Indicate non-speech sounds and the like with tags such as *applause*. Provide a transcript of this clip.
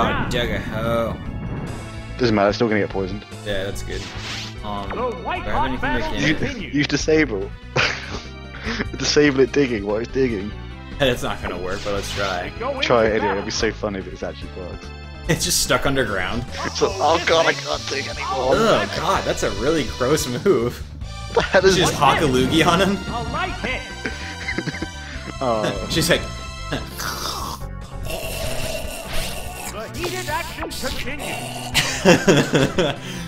Oh, dug a hoe. Doesn't matter, still gonna get poisoned. Yeah, that's good. Um, The do white I have hot anything battle that You, can... continues. use disable. *laughs* disable it digging while it's digging. That's not gonna work, but let's try. Try it anyway, it'd be so funny if it actually works. It's just stuck underground. So, oh god, I can't dig anymore. Oh god, that's a really gross move. What the Just *laughs* this? a loogie on him. A light hit. Oh, *laughs* She's like, Heated action continues. *laughs*